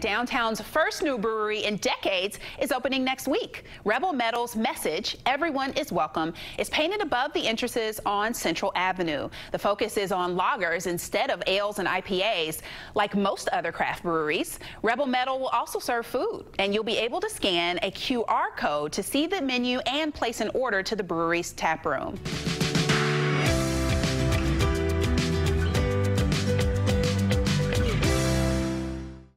downtown's first new brewery in decades is opening next week. Rebel Mettle's message, everyone is welcome, is painted above the entrances on Central Avenue. The focus is on lagers instead of ales and IPAs. Like most other craft breweries, Rebel Mettle will also serve food, and you'll be able to scan a QR code to see the menu and place an order to the brewery's tap room.